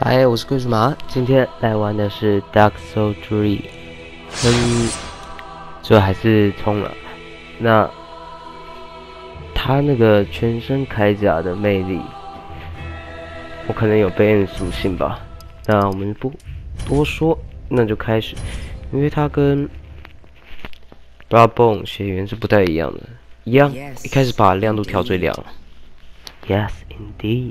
嗨，我是龟叔马，今天来玩的是 Dark Soul Three，嗯，最后还是冲了。那他那个全身铠甲的魅力，我可能有被恩属性吧。那我们不多说，那就开始，因为他跟 Bloodborne 血缘是不太一样的，一样，一开始把亮度调最亮。Yes, indeed.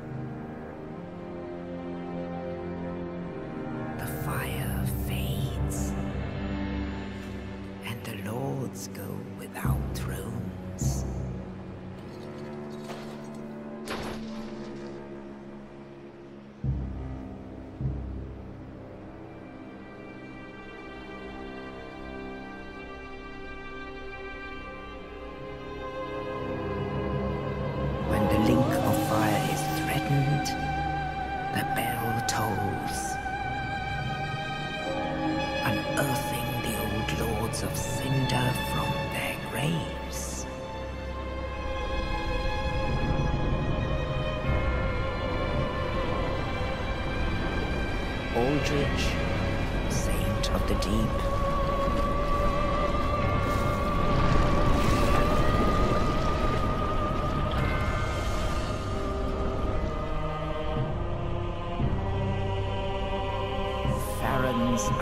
Go without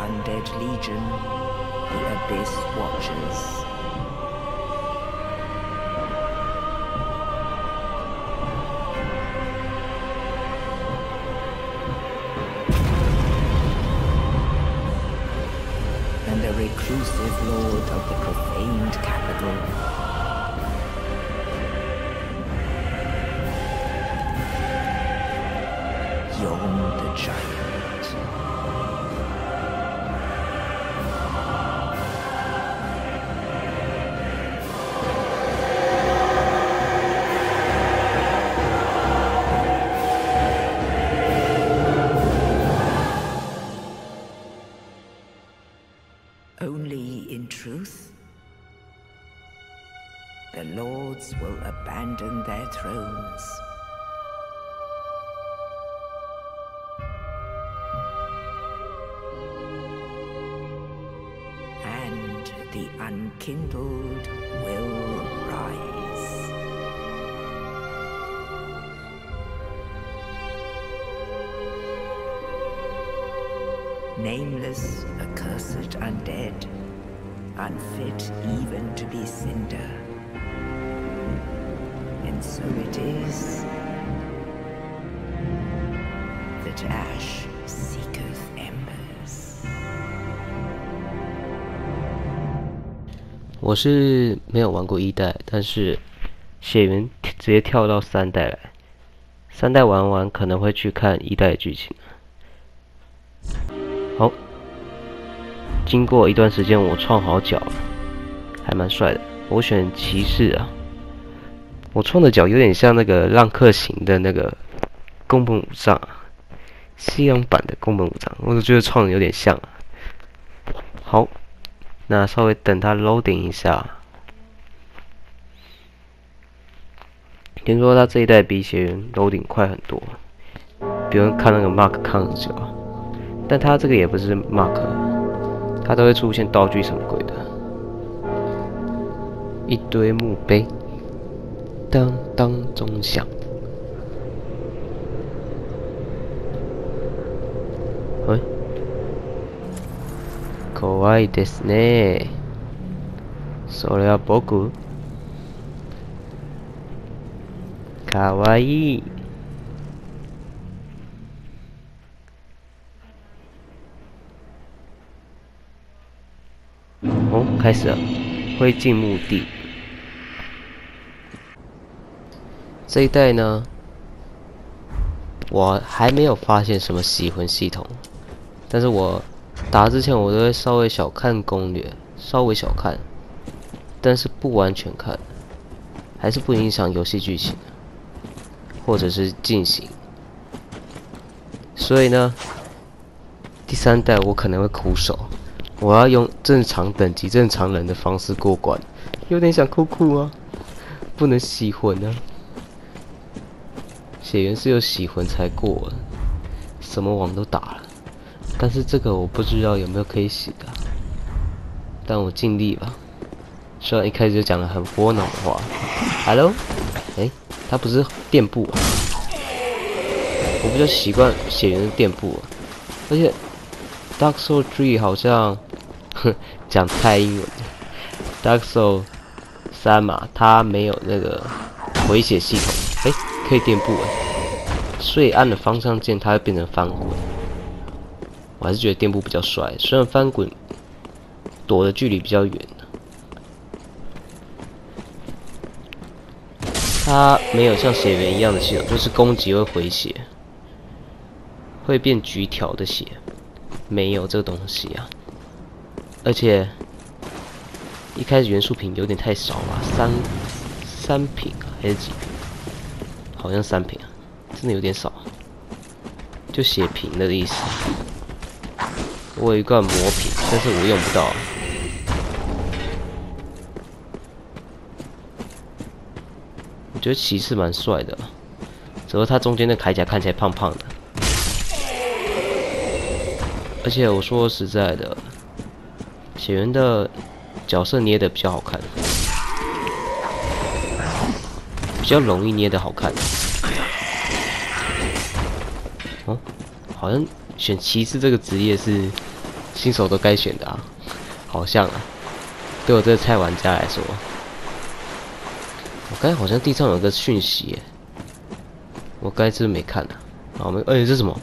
undead legion, the Abyss Watchers. And the reclusive lord of the profaned capital. Yon the giant. Truth, the lords will abandon their thrones. And the unkindled will rise. nameless, accursed undead, unfit even to be cinder. And so it is that ash seeketh embers. 我是没有玩过一代，但是血缘直接跳到三代来，三代玩完可能会去看一代的剧情。好，经过一段时间，我创好脚了，还蛮帅的。我选骑士啊，我创的脚有点像那个浪客行的那个宫本武藏，西洋版的宫本武藏，我就觉得创的有点像啊。好，那稍微等它 loading 一下。听说他这一代比血缘 loading 快很多，比如看那个 Mark 抗的时候。但他这个也不是 mark，它都会出现道具什么鬼的，一堆墓碑，当当钟响。喂，可愛いですね。それは僕。かわいい。开始了，灰烬墓地。这一代呢，我还没有发现什么洗魂系统，但是我打之前我都会稍微小看攻略，稍微小看，但是不完全看，还是不影响游戏剧情，或者是进行。所以呢，第三代我可能会苦手，我要用正常等级、正常人的方式过关，有点想哭哭啊，不能洗魂啊。血缘是有洗魂才过，什么网都打了，但是这个我不知道有没有可以洗的，但我尽力吧。虽然一开始就讲了很窝囊的话，Hello，哎，他不是垫步啊，我比较习惯血缘的垫步啊，而且 Dark Soul Three 好像，哼，讲太英文，Dark Soul 三嘛，它没有那个回血系统，哎。可以垫步哎，所以按了方向键，它会变成翻滚。我还是觉得垫步比较帅，虽然翻滚躲的距离比较远。它没有像血缘一样的系统，就是攻击会回血，会变橘条的血，没有这个东西啊。而且一开始元素瓶有点太少了，三三瓶还是几瓶？好像三瓶啊，真的有点少，就血瓶的意思。我有一罐魔瓶，但是我用不到。我觉得骑士蛮帅的，只不过他中间的铠甲看起来胖胖的。而且我说实在的，演员的角色捏的比较好看。比较容易捏的好看。哦，好像选骑士这个职业是新手都该选的啊，好像啊，对我这个菜玩家来说，我刚才好像地上有个讯息，我刚才是不是没看呢？好，没，哎，这是什么？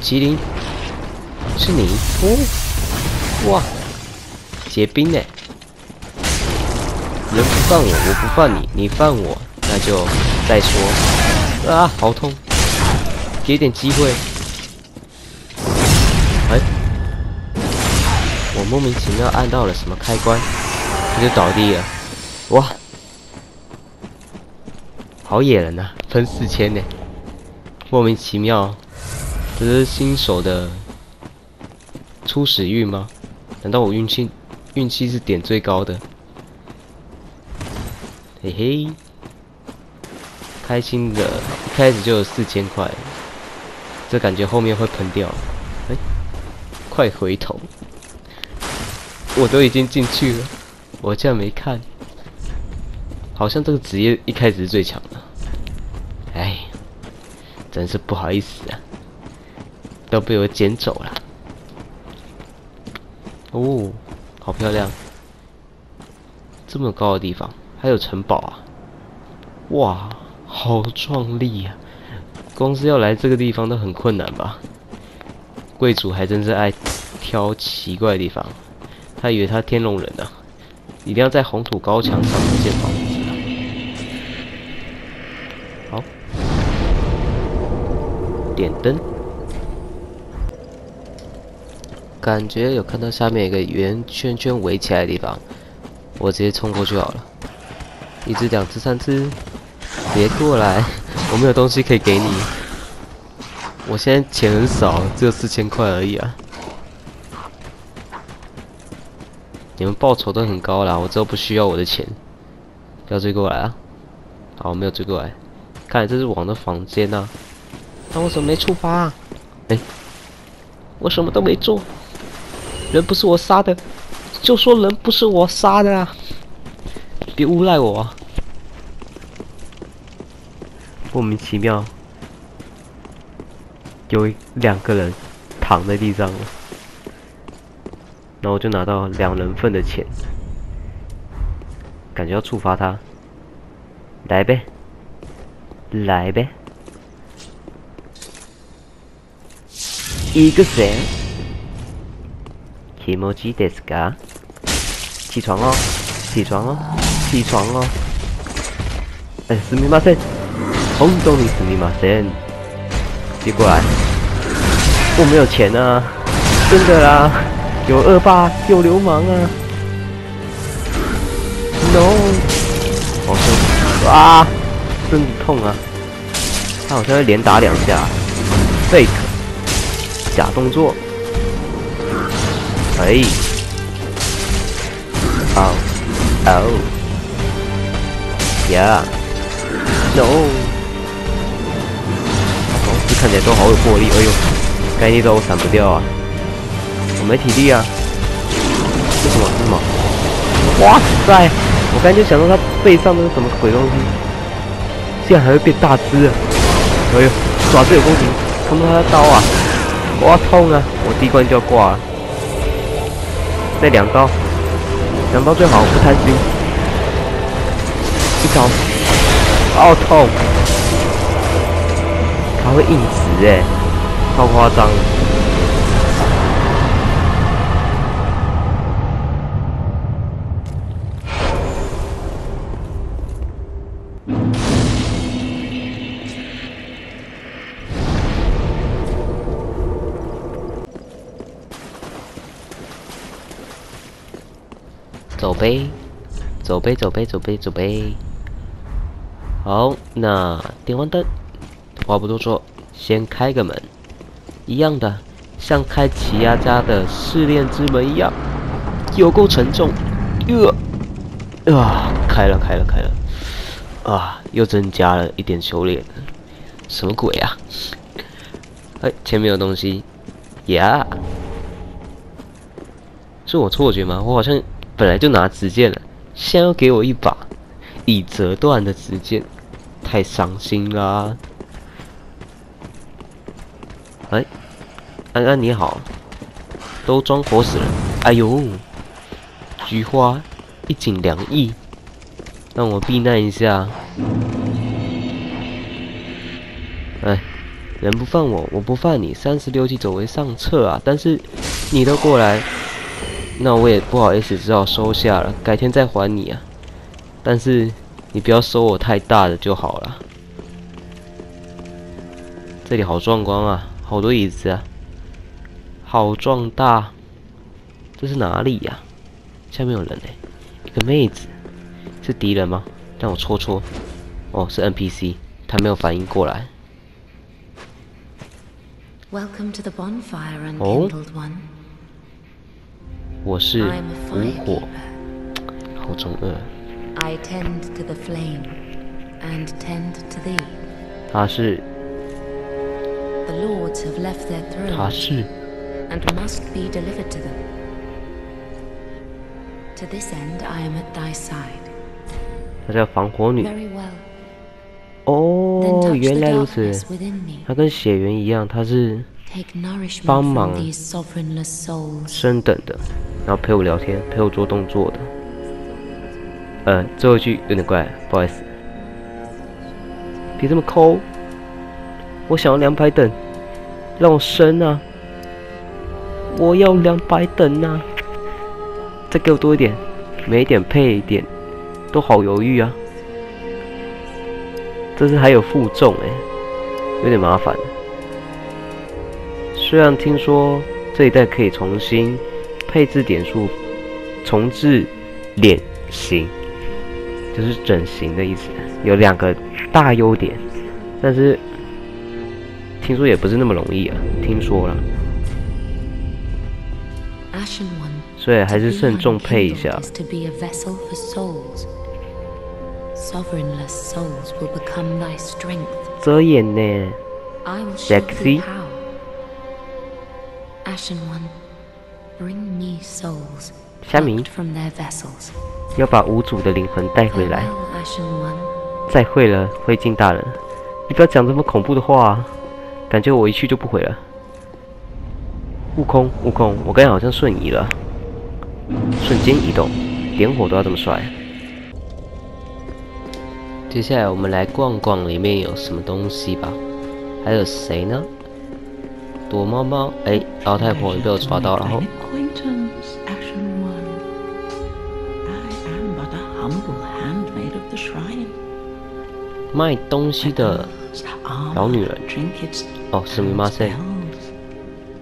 麒麟，是你？哦，哇，结冰呢？人不犯我，我不犯你，你犯我，那就再说。啊，好痛！给点机会。哎，我莫名其妙按到了什么开关，他就倒地了。哇，好野人呐，分四千呢，莫名其妙，这是新手的初始运吗？难道我运气运气是点最高的？嘿嘿，开心的，一开始就有四千块，这感觉后面会喷掉。哎，快回头！我都已经进去了，我竟然没看。好像这个职业一开始是最强的。哎，真是不好意思啊，都被我捡走了。哦，好漂亮，这么高的地方。还有城堡啊！哇，好壮丽呀！光是要来这个地方都很困难吧？贵族还真是爱挑奇怪的地方。他以为他天龙人呢，一定要在红土高墙上建房子。好，点灯。感觉有看到下面一个圆圈圈围起来的地方，我直接冲过去好了。一只、两只、三只，别过来！我没有东西可以给你。我现在钱很少，只有四千块而已啊。你们报酬都很高啦，我之后不需要我的钱。不要追过来啊！好，没有追过来。看来这是王的房间呐。那我怎么没触发？啊哎，我什么都没做。人不是我杀的，就说人不是我杀的啊！别诬赖我！莫名其妙，有两个人躺在地上了，然后我就拿到两人份的钱，感觉要触发他，来呗，来呗，一个神，気持ちですか？起床哦，起床哦。起床哦！哎，すみません，本当にすみません。别过来！ 我没有钱啊，真的啦，有恶霸，有流氓啊，no，好痛啊，真的痛啊，他好像会连打两下，fake，假动作， 哎，哦，哦，yeah，no，哦，这看起来都好有魄力，哎呦。该一招我闪不掉啊！我没体力啊！这什么？这什么？哇塞！我刚就想到他背上那个什么鬼东西，竟然还会变大只！哎呦，爪子有攻击，看到他的刀啊！哇，痛啊！我第一关就要挂了。再两刀，两刀最好，不贪心。一刀，好痛！他会硬直哎。超夸张！呗，走呗，走呗，走呗，走呗。好，那点完灯，话不多说，先开个门。一样的，像开奇亚家的试炼之门一样，有够沉重。呃，啊，开了，开了，开了。啊，又增加了一点修炼。什么鬼啊？哎，前面有东西。呀，是我错觉吗？我好像本来就拿直剑了，现在又给我一把已折断的直剑，太伤心啦。哎，安安你好，都装活死了。哎呦，菊花一景凉意，让我避难一下。哎，人不犯我，我不犯你，三十六计走为上策啊！但是你都过来，那我也不好意思，只好收下了，改天再还你啊。但是你不要收我太大的就好了。这里好壮观啊！好多椅子啊，好壮大，这是哪里呀？下面有人哎，一个妹子，是敌人吗？让我戳戳。哦，是 NPC，他没有反应过来。哦，我是无火，好中二。他是。The lords have left their thrones and must be delivered to them. To this end, I am at thy side. 她叫防火女。哦，原来如此。她跟血缘一样，她是帮忙升等的，然后陪我聊天，陪我做动作的。呃，最后一句有点怪，不好意思。别这么抠。我想要两百等，让我升啊！我要两百等啊！再给我多一点，每一点配一点，都好犹豫啊！这是还有负重哎，有点麻烦。虽然听说这一代可以重新配置点数，重置脸型，就是整形的意思，有两个大优点，但是。听说也不是那么容易啊，听说了，所以还是慎重配一下。遮掩呢，sexy。虾米，要把无主的灵魂带回来。再会了，灰烬大人，你不要讲这么恐怖的话。感觉我一去就不回了。悟空，悟空，我刚才好像瞬移了，瞬间移动，点火都要这么帅。接下来我们来逛逛里面有什么东西吧。还有谁呢？躲猫猫，哎，老太婆被我抓到了。卖东西的老女人。哦，是密码噻。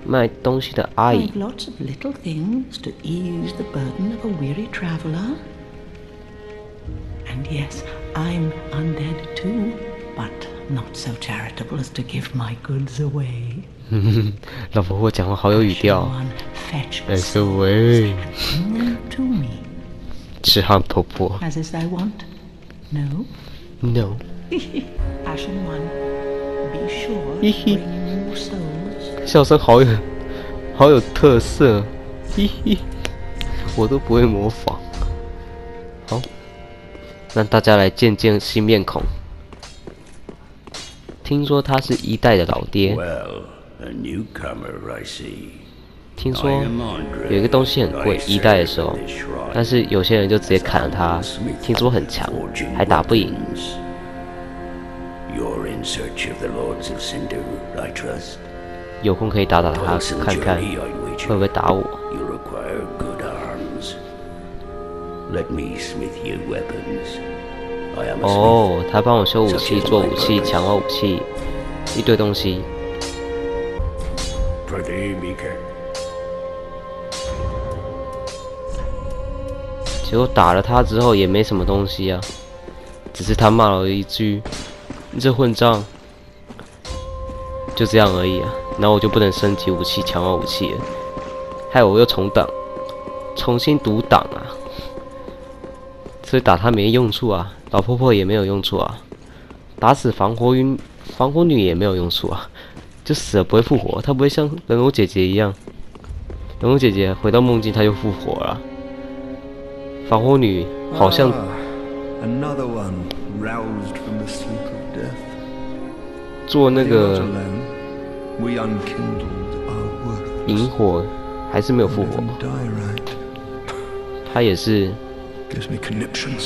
卖东西的阿姨 I've。lots of little things to ease the burden of a weary traveler. And yes, I'm undead too, but not so charitable as to give my goods away. 老婆婆讲话好有语调。so 喂。痴汉婆婆 no. No 嘿嘿笑声好有好有特色。嘿嘿我都不会模仿。好。让大家来见见新面孔。听说他是一代的老爹。ahnooncomeric 听说有一个东西很贵，一代的时候，但是有些人就直接砍了他，听说很强，还打不赢。有空可以打打他，看看会不会打我。哦，他帮我修武器，做武器，强化武器，一堆东西。结果打了他之后也没什么东西啊，只是他骂了我一句：“你这混账！”就这样而已啊。然后我就不能升级武器、强化武器了，害我又重档，重新读档啊。所以打他没用处啊，老婆婆也没有用处啊，打死防火晕、防火女也没有用处啊，就死了，不会复活，他不会像龙龙姐姐一样，龙龙姐姐回到梦境他就复活了。防火女好像做那个萤火还是没有复活。他也是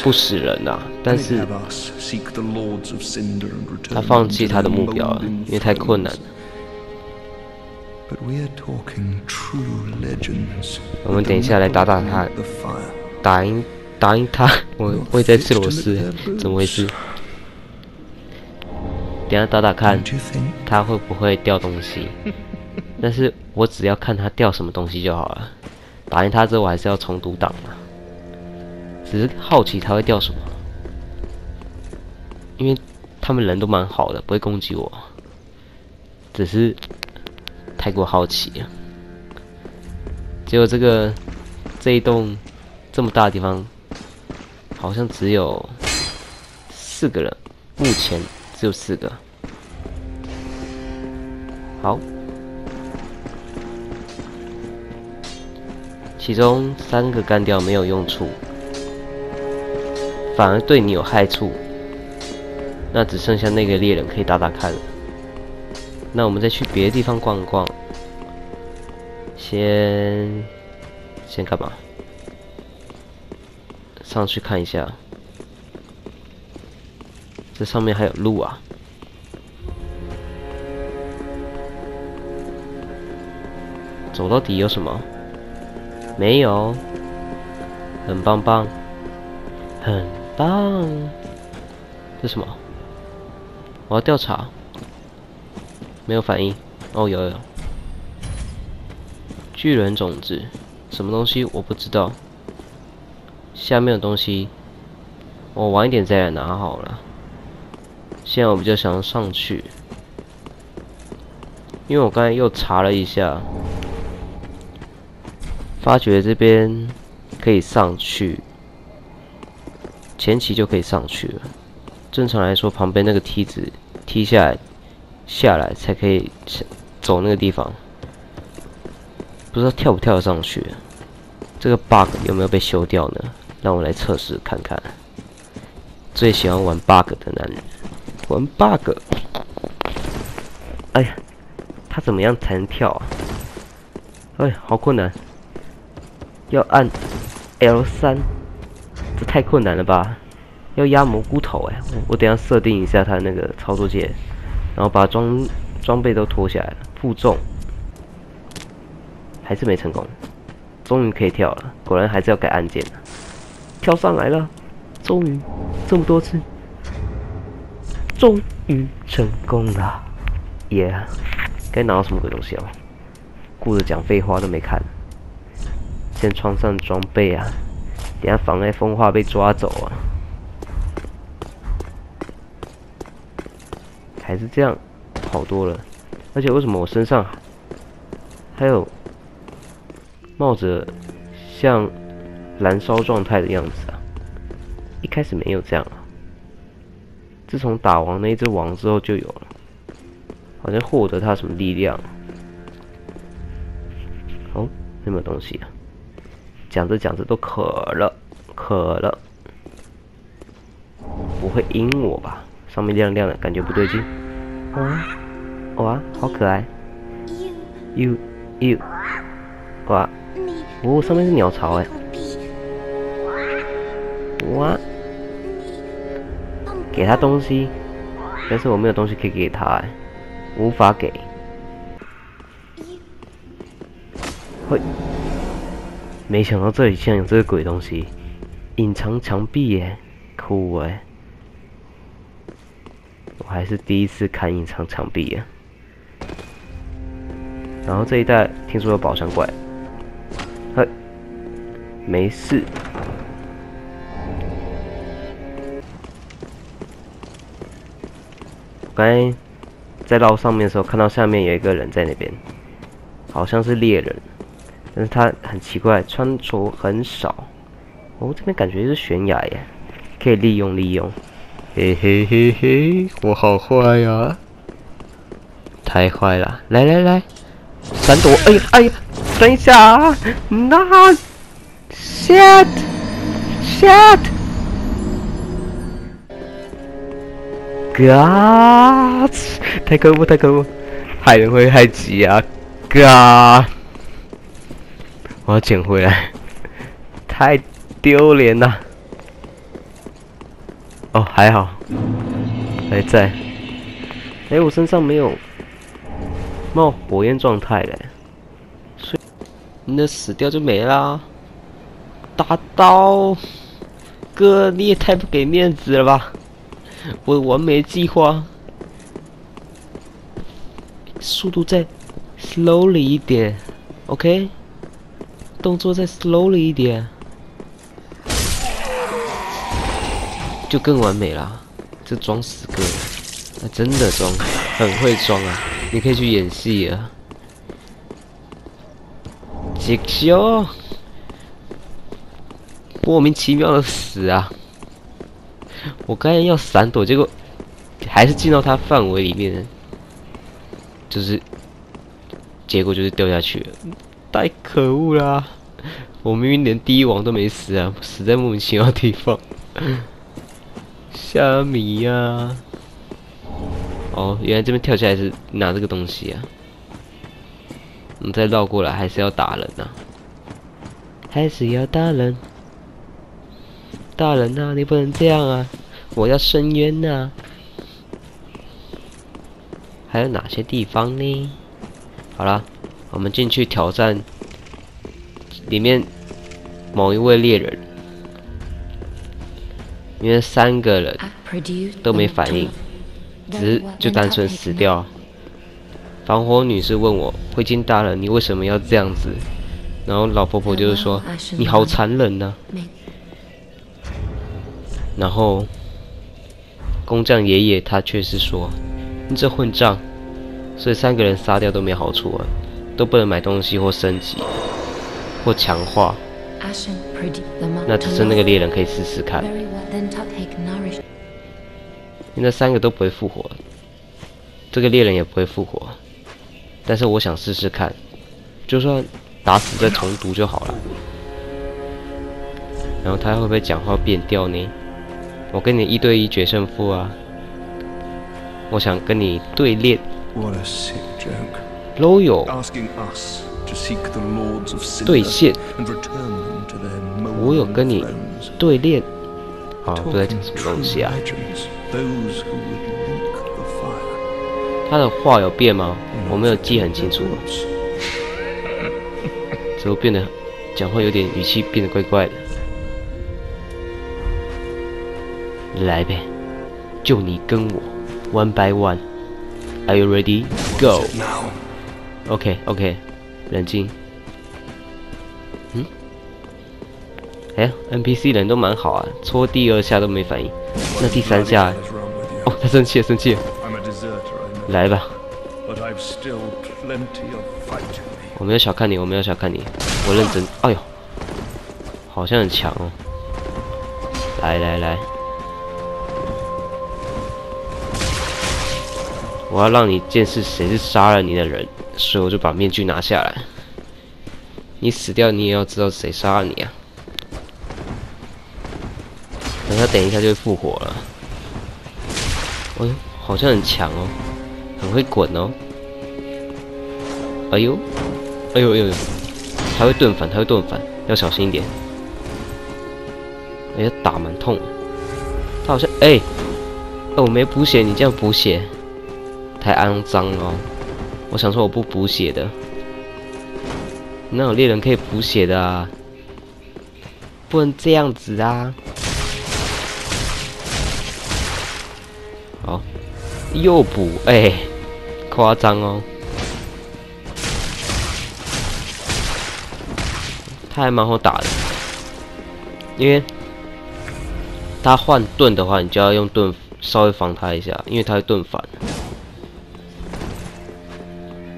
不死人呐，但是他放弃他的目标了，因为太困难了。我们等一下来打打他.打赢打赢他，我会在吃螺丝，怎么回事？等下打打看?她会不会掉东西，但是我只要看他掉什么东西就好了。打赢他之后，我还是要重读档嘛。只是好奇他会掉什么，因为他们人都蛮好的，不会攻击我，只是太过好奇了。结果这个这一栋这么大的地方，好像只有四个人，目前只有四个。好，其中三个干掉没有用处，反而对你有害处。那只剩下那个猎人可以打打看了。那我们再去别的地方逛逛。先先干嘛？上去看一下。这上面还有路啊！走到底有什么？没有。很棒棒，很棒。这什么？我要调查。没有反应。哦，有有。巨人种子，什么东西我不知道。下面的东西，我晚一点再来拿好了。现在我比较想要上去，因为我刚才又查了一下，发觉这边可以上去，前期就可以上去了。正常来说，旁边那个梯子踢下来，下来才可以走那个地方。不知道跳不跳得上去，这个 bug 有没有被修掉呢？让我来测试看看。最喜欢玩 bug 的男人，玩 bug。哎呀，他怎么样才能跳啊？哎，好困难，要按 L 三，这太困难了吧？要压蘑菇头哎，我我等下设定一下他那个操作键，然后把装装备都脱下来了，负重。还是没成功，终于可以跳了。果然还是要改按键，跳上来了，终于这么多次，终于成功了，耶、该拿到什么鬼东西啊？顾着讲废话都没看。先穿上装备啊，等下妨碍风化被抓走啊。还是这样好多了，而且为什么我身上还有冒着像燃烧状态的样子啊？一开始没有这样啊，自从打完那只王之后就有了，好像获得它什么力量。哦，有没有东西啊？讲着讲着都渴了，渴了，不会阴我吧？上面亮亮的，感觉不对劲。哇，哇，好可爱。you you，哇，哦，上面是鸟巢哎。哇，给他东西，但是我没有东西可以给他哎，无法给。会。没想到这里竟然有这个鬼东西，隐藏墙壁耶，酷哎！我还是第一次看隐藏墙壁呀。然后这一带听说有宝箱怪，嘿，没事。我刚才在绕上面的时候，看到下面有一个人在那边，好像是猎人。但是他很奇怪，穿着很少。哦，这边感觉是悬崖耶，可以利用利用。嘿嘿嘿嘿，我好坏呀！太坏了！来来来，闪躲！哎呀哎呀，等一下！啊，那，shit，shit，God，太可恶太可恶，害人会害己啊！God。我要捡回来，太丢脸了。哦，还好，还在。哎，我身上没有冒火焰状态嘞，所以你的死掉就没啦。大刀哥，你也太不给面子了吧！我完美计划，速度再 slowly 一点，OK。动作再 slowly 一点，就更完美了。这装死哥，他真的装，很会装啊！你可以去演戏啊。杰修，莫名其妙的死啊！我刚才要闪躲，结果还是进到他范围里面，就是，结果就是掉下去了。太可恶啦！我明明连第一王都没死啊，死在莫名其妙的地方。虾米呀！哦，原来这边跳下来是拿这个东西啊。我们再绕过来，还是要打人呐？还是要打人？大人呐，你不能这样啊！我要伸冤呐！还有哪些地方呢？好了。我们进去挑战里面某一位猎人，因为三个人都没反应，只是就单纯死掉。防火女士问我：“灰烬大人，你为什么要这样子？”然后老婆婆就是说：“你好残忍呐！”然后工匠爷爷他却是说：“你这混账！”所以三个人杀掉都没好处啊。都不能买东西或升级，或强化。那只剩那个猎人可以试试看。那三个都不会复活，这个猎人也不会复活。但是我想试试看，就算打死再重读就好了。然后他会不会讲话变调呢？我跟你一对一决胜负啊！我想跟你对练。都有对线，我有跟你对练，啊，都在讲什么东西啊？他的话有变吗？我没有记很清楚，怎么变得讲话有点语气变得怪怪的？来呗，就你跟我，one by one，Are you ready? Go. OK OK，冷静。嗯？哎，NPC 人都蛮好啊，戳第二下都没反应，那第三下，哦，他生气了，生气了，来吧。我没有小看你，我没有小看你，我认真。哎呦，好像很强哦。来来来，我要让你见识谁是杀了你的人，所以我就把面具拿下来。你死掉，你也要知道谁杀了你啊！等他等一下就会复活了。哎呦，好像很强哦，很会滚哦。哎呦，哎呦哎呦，他会盾反，他会盾反，要小心一点。哎呀，打蛮痛，他好像哎，我没补血，你这样补血，太肮脏了。我想说我不补血的，哪有猎人可以补血的啊？不能这样子啊！好，又补哎，夸张哦。他还蛮好打的，因为。他换盾的话，你就要用盾稍微防他一下，因为他会盾反。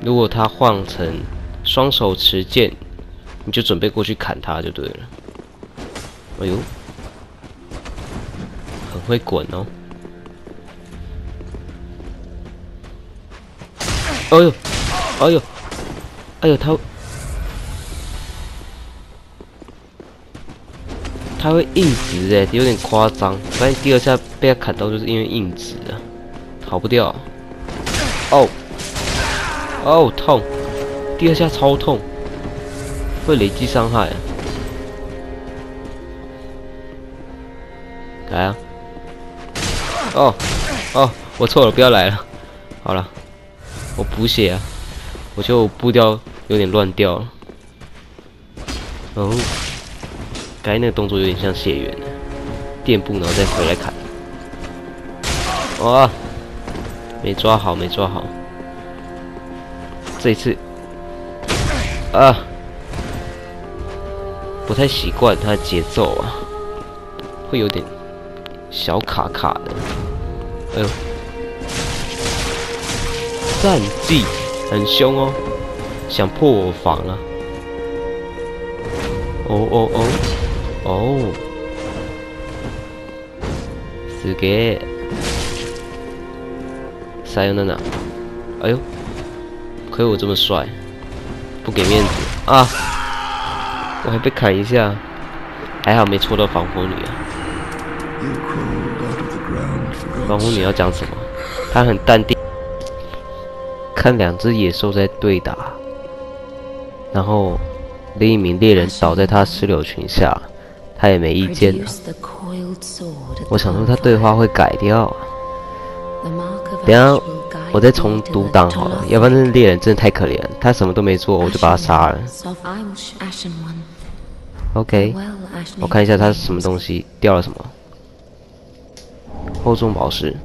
如果他换成双手持剑，你就准备过去砍他就对了。哎呦，很会滚哦！哎呦，哎呦，哎呦，他。他会硬直哎，有点夸张。发现第二下被他砍到，就是因为硬直啊，逃不掉。哦，哦痛！第二下超痛，会累积伤害。来啊！哦，哦，我错了，不要来了。好了，我补血啊，我就步调有点乱掉了。哦。该那个动作有点像血缘的垫步，然后再回来砍。哇，没抓好，没抓好。这一次，啊，不太习惯他的节奏啊，会有点小卡卡的。哎呦，战绩很凶哦，想破我防了。哦哦哦。哦，是给塞恩在哪？哎呦，亏我这么帅，不给面子啊！我还被砍一下，还好没戳到防火女啊。防火女要讲什么？她很淡定，看两只野兽在对打，然后另一名猎人倒在她石榴裙下。她也没意见了。我想说她对话会改掉。等下我再重读档好了，要不然那猎人真的太可怜，他什么都没做，我就把他杀了。OK，我看一下他是什么东西掉了什么。厚重宝石。